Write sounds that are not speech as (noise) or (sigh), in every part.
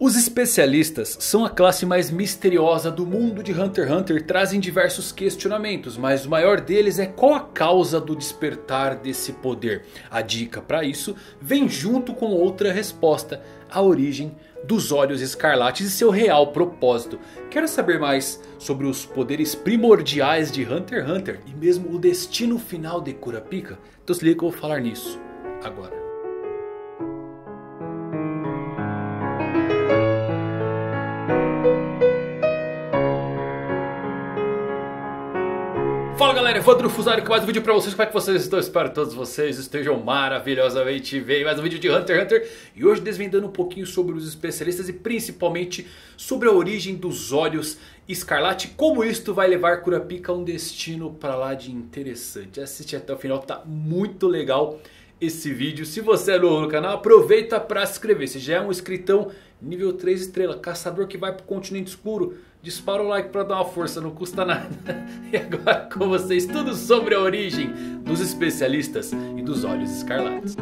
Os especialistas são a classe mais misteriosa do mundo de Hunter x Hunter trazem diversos questionamentos, mas o maior deles é qual a causa do despertar desse poder. A dica para isso vem junto com outra resposta, a origem dos olhos escarlates e seu real propósito. Quer saber mais sobre os poderes primordiais de Hunter x Hunter e mesmo o destino final de Kurapika? Então se liga que eu vou falar nisso agora. Galera, Evandro Fusari com mais um vídeo pra vocês, como é que vocês estão? Espero que todos vocês estejam maravilhosamente bem. Mais um vídeo de Hunter x Hunter. E hoje desvendando um pouquinho sobre os especialistas e principalmente sobre a origem dos olhos escarlate Como isto vai levar Kurapika a um destino pra lá de interessante. Assiste até o final, tá muito legal esse vídeo. Se você é novo no canal, aproveita pra se inscrever. Se já é um inscritão nível 3 estrela, caçador que vai pro continente escuro Dispara o like para dar uma força, não custa nada. (laughs) E agora com vocês tudo sobre a origem dos especialistas e dos olhos escarlates.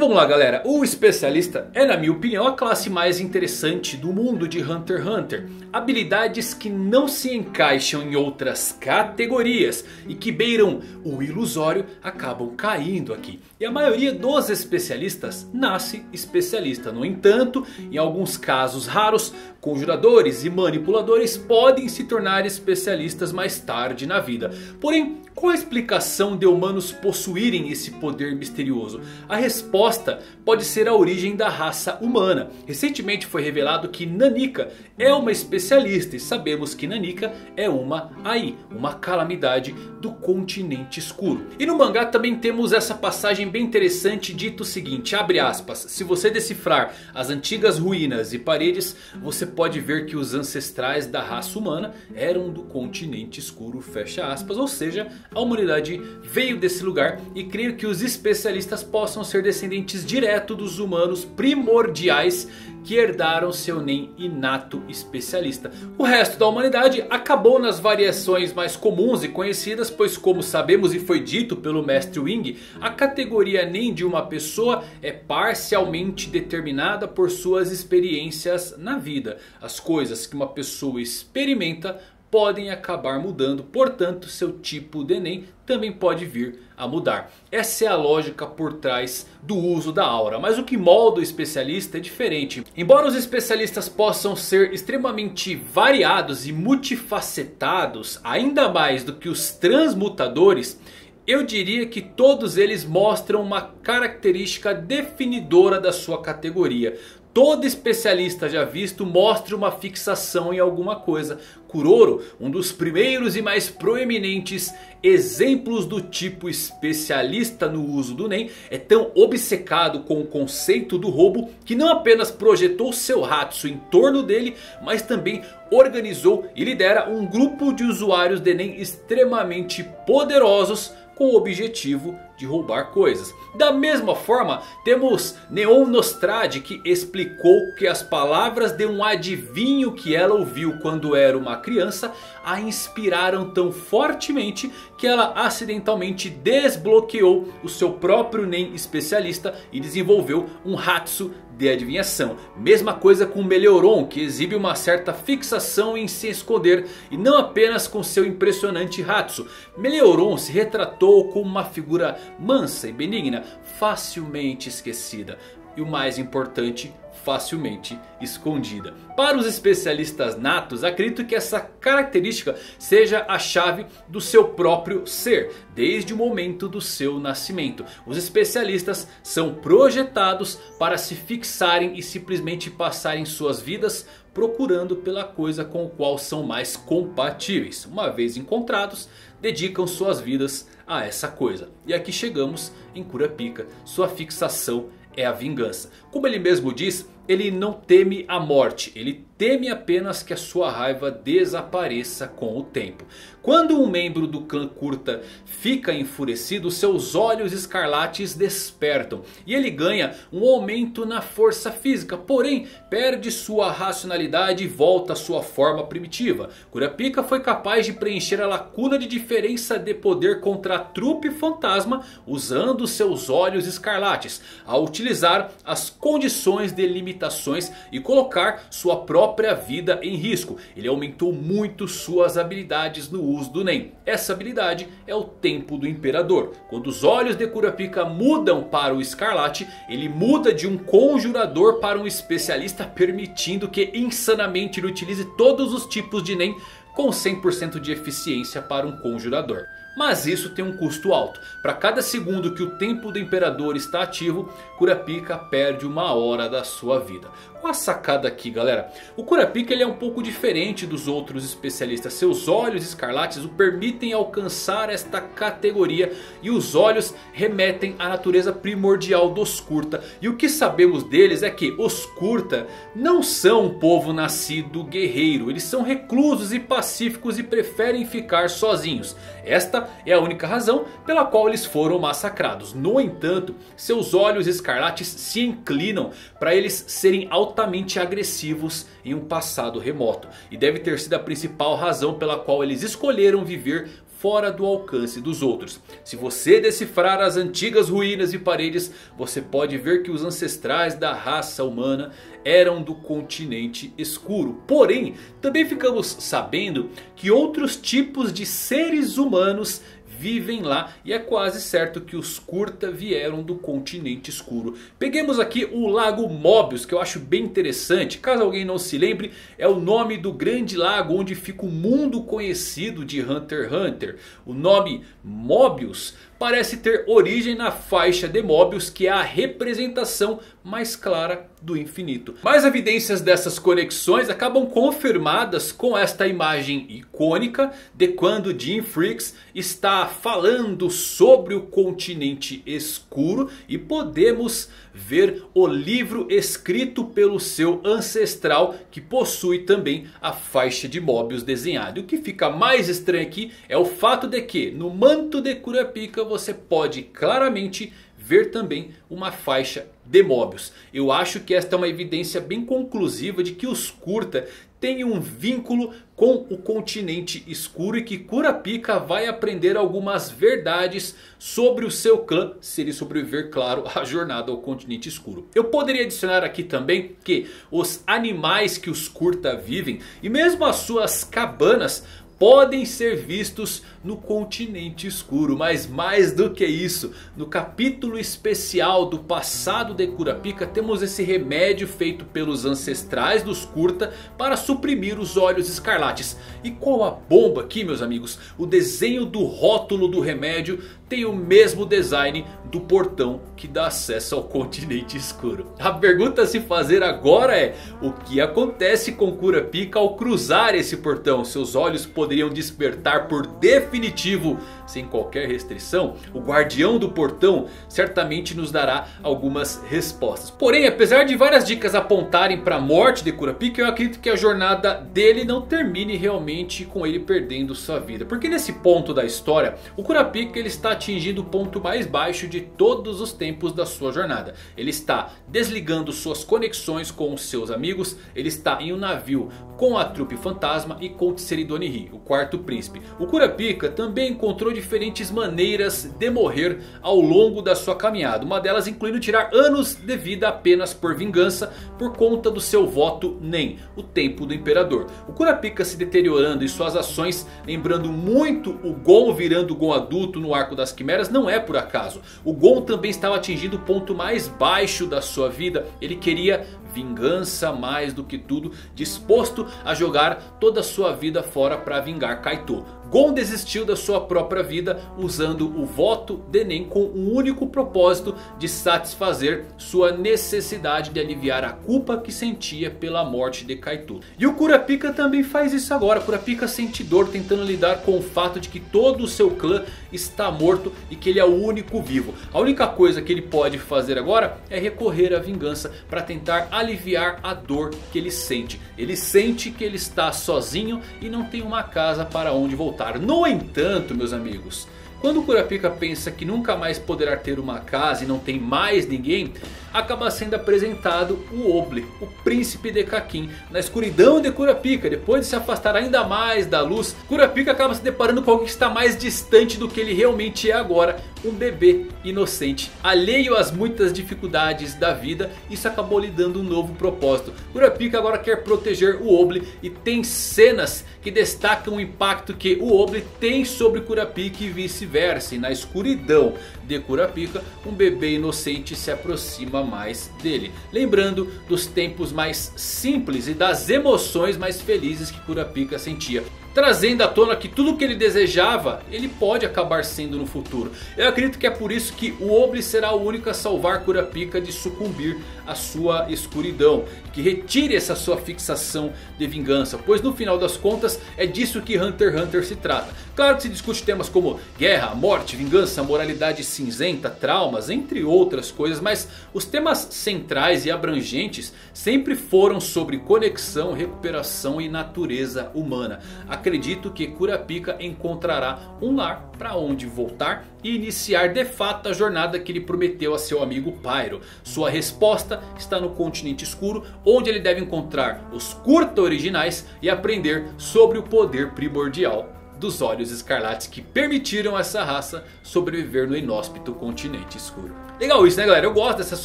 Vamos lá galera, o especialista é na minha opinião a classe mais interessante do mundo de Hunter x Hunter. Habilidades que não se encaixam em outras categorias e que beiram o ilusório acabam caindo aqui. E a maioria dos especialistas nasce especialista. No entanto, em alguns casos raros, conjuradores e manipuladores podem se tornar especialistas mais tarde na vida. Porém, qual a explicação de humanos possuírem esse poder misterioso? A resposta pode ser a origem da raça humana. Recentemente foi revelado que Nanika é uma especialista e sabemos que Nanika é uma AI, uma calamidade do continente escuro. E no mangá também temos essa passagem bem interessante dito o seguinte, abre aspas, se você decifrar as antigas ruínas e paredes, você pode ver que os ancestrais da raça humana eram do continente escuro, fecha aspas, ou seja, a humanidade veio desse lugar e creio que os especialistas possam ser descendentes direto dos humanos primordiais que herdaram seu NEM inato especialista. O resto da humanidade acabou nas variações mais comuns e conhecidas, pois como sabemos e foi dito pelo Mestre Wing, a categoria NEM de uma pessoa é parcialmente determinada por suas experiências na vida. As coisas que uma pessoa experimenta podem acabar mudando, portanto seu tipo de Enem também pode vir a mudar. Essa é a lógica por trás do uso da aura, mas o que molda o especialista é diferente. Embora os especialistas possam ser extremamente variados e multifacetados, ainda mais do que os transmutadores... Eu diria que todos eles mostram uma característica definidora da sua categoria. Todo especialista já visto mostra uma fixação em alguma coisa. Kuroro, um dos primeiros e mais proeminentes exemplos do tipo especialista no uso do Nen, é tão obcecado com o conceito do roubo que não apenas projetou seu Hatsu em torno dele, mas também organizou e lidera um grupo de usuários de Nen extremamente poderosos com o objetivo de roubar coisas. Da mesma forma, temos Neon Nostrade que explicou que as palavras de um adivinho que ela ouviu quando era uma criança a inspiraram tão fortemente que ela acidentalmente desbloqueou o seu próprio Nen especialista e desenvolveu um Hatsu de adivinhação. Mesma coisa com Melioron que exibe uma certa fixação em se esconder e não apenas com seu impressionante Hatsu. Melioron se retratou como uma figura mansa e benigna, facilmente esquecida. E o mais importante, facilmente escondida. Para os especialistas natos, acredito que essa característica seja a chave do seu próprio ser, desde o momento do seu nascimento. Os especialistas são projetados para se fixarem e simplesmente passarem suas vidas procurando pela coisa com a qual são mais compatíveis. Uma vez encontrados, dedicam suas vidas a essa coisa. E aqui chegamos em Kurapika, sua fixação é a vingança. Como ele mesmo diz, ele não teme a morte, ele teme apenas que a sua raiva desapareça com o tempo. Quando um membro do clã Curta fica enfurecido, seus olhos escarlates despertam. E ele ganha um aumento na força física, porém perde sua racionalidade e volta à sua forma primitiva. Kurapika foi capaz de preencher a lacuna de diferença de poder contra a trupe fantasma usando seus olhos escarlates. Ao utilizar as condições de limitações e colocar sua própria vida em risco. Ele aumentou muito suas habilidades no uso do Nen. Essa habilidade é o Tempo do Imperador. Quando os olhos de Kurapika mudam para o Escarlate, ele muda de um conjurador para um especialista, permitindo que insanamente ele utilize todos os tipos de Nen com 100% de eficiência para um conjurador. Mas isso tem um custo alto. Para cada segundo que o tempo do imperador está ativo, Kurapika perde uma hora da sua vida. Qual a sacada aqui galera? O Kurapika ele é um pouco diferente dos outros especialistas. Seus olhos escarlates o permitem alcançar esta categoria. E os olhos remetem à natureza primordial dos Kurta. E o que sabemos deles é que os Kurta não são um povo nascido guerreiro. Eles são reclusos e pacíficos e preferem ficar sozinhos. Esta é a única razão pela qual eles foram massacrados. No entanto, seus olhos escarlates se inclinam para eles serem altamente agressivos em um passado remoto. E deve ter sido a principal razão pela qual eles escolheram viver fora do alcance dos outros. Se você decifrar as antigas ruínas e paredes, você pode ver que os ancestrais da raça humana eram do continente escuro. Porém, também ficamos sabendo que outros tipos de seres humanos vivem lá e é quase certo que os Curta vieram do continente escuro. Peguemos aqui o lago Mobius que eu acho bem interessante. Caso alguém não se lembre é o nome do grande lago onde fica o mundo conhecido de Hunter x Hunter. O nome Mobius parece ter origem na faixa de Mobius que é a representação mais clara do infinito. Mais evidências dessas conexões acabam confirmadas com esta imagem icônica de quando Jim Freaks está falando sobre o continente escuro e podemos ver o livro escrito pelo seu ancestral que possui também a faixa de Mobius desenhada. E o que fica mais estranho aqui é o fato de que no manto de Kurapika você pode claramente ver também uma faixa de Mobius. Eu acho que esta é uma evidência bem conclusiva de que os Curta têm um vínculo com o continente escuro e que Kurapika vai aprender algumas verdades sobre o seu clã se ele sobreviver, claro, à jornada ao continente escuro. Eu poderia adicionar aqui também que os animais que os Curta vivem e mesmo as suas cabanas podem ser vistos no continente escuro. Mas mais do que isso, no capítulo especial do passado de Kurapika temos esse remédio feito pelos ancestrais dos Kurta para suprimir os olhos escarlates. E qual a bomba aqui meus amigos? O desenho do rótulo do remédio tem o mesmo design do portão que dá acesso ao (laughs) continente escuro. A pergunta a se fazer agora é, o que acontece com Kurapika ao cruzar esse portão? Seus olhos poderiam despertar por definitivo sem qualquer restrição? O guardião do portão certamente nos dará algumas respostas. Porém, apesar de várias dicas apontarem para a morte de Kurapika, eu acredito que a jornada dele não termine realmente com ele perdendo sua vida. Porque nesse ponto da história, o Kurapika ele está atingindo o ponto mais baixo de todos os tempos da sua jornada. Ele está desligando suas conexões com os seus amigos. Ele está em um navio com a trupe fantasma e com Tseridonihi, o quarto príncipe. O Kurapika também encontrou diferentes maneiras de morrer ao longo da sua caminhada. Uma delas incluindo tirar anos de vida apenas por vingança por conta do seu voto Nen, o tempo do imperador. O Kurapika se deteriorando e suas ações lembrando muito o Gon virando Gon adulto no arco das das quimeras não é por acaso. O Gon também estava atingindo o ponto mais baixo da sua vida. Ele queria vingança mais do que tudo, disposto a jogar toda a sua vida fora para vingar Kaito. Gon desistiu da sua própria vida usando o voto de Nen com um único propósito de satisfazer sua necessidade de aliviar a culpa que sentia pela morte de Kaito. E o Kurapika também faz isso agora. Kurapika sente dor tentando lidar com o fato de que todo o seu clã está morto e que ele é o único vivo. A única coisa que ele pode fazer agora é recorrer à vingança para tentar aliviar a dor que ele sente. Ele sente que ele está sozinho e não tem uma casa para onde voltar. No entanto, meus amigos... Quando o Kurapika pensa que nunca mais poderá ter uma casa e não tem mais ninguém, acaba sendo apresentado o Oble, o príncipe de Kakin. Na escuridão de Kurapika, depois de se afastar ainda mais da luz, Kurapika acaba se deparando com alguém que está mais distante do que ele realmente é agora. Um bebê inocente, alheio às muitas dificuldades da vida, isso acabou lhe dando um novo propósito. Kurapika agora quer proteger o Oble e tem cenas que destacam o impacto que o Oble tem sobre Kurapika e vice-versa. Na escuridão de Kurapika, um bebê inocente se aproxima mais dele. Lembrando dos tempos mais simples e das emoções mais felizes que Kurapika sentia trazendo à tona que tudo que ele desejava, ele pode acabar sendo no futuro. Eu acredito que é por isso que o Oble será o único a salvar Kurapika de sucumbir à sua escuridão. Que retire essa sua fixação de vingança, pois no final das contas é disso que Hunter x Hunter se trata. Claro que se discute temas como guerra, morte, vingança, moralidade cinzenta, traumas, entre outras coisas. Mas os temas centrais e abrangentes sempre foram sobre conexão, recuperação e natureza humana. Acredito que Kurapika encontrará um lar para onde voltar e iniciar de fato a jornada que ele prometeu a seu amigo Pyro. Sua resposta está no continente escuro, onde ele deve encontrar os Kurta originais e aprender sobre o poder primordial dos olhos escarlates que permitiram essa raça sobreviver no inóspito continente escuro. Legal isso né galera, eu gosto dessas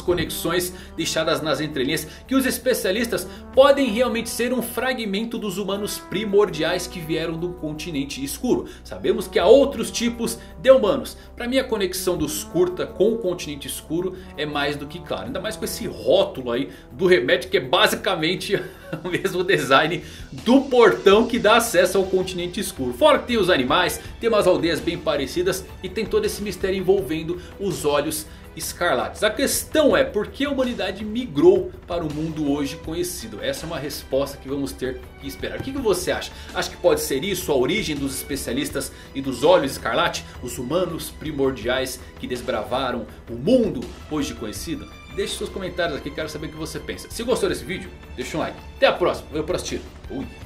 conexões deixadas nas entrelinhas que os especialistas podem realmente ser um fragmento dos humanos primordiais que vieram do continente escuro. Sabemos que há outros tipos de humanos. Para mim a conexão dos Kurta com o continente escuro é mais do que clara. Ainda mais com esse rótulo aí do remédio que é basicamente (laughs) o mesmo design do portão que dá acesso ao continente escuro. Fora que tem os animais, tem umas aldeias bem parecidas e tem todo esse mistério envolvendo os olhos escarlates. A questão é por que a humanidade migrou para o mundo hoje conhecido? Essa é uma resposta que vamos ter que esperar. O que, você acha? Acha que pode ser isso a origem dos especialistas e dos olhos escarlate? Os humanos primordiais que desbravaram o mundo hoje conhecido? Deixe seus comentários aqui, quero saber o que você pensa. Se gostou desse vídeo, deixa um like. Até a próxima, eu pro Ui.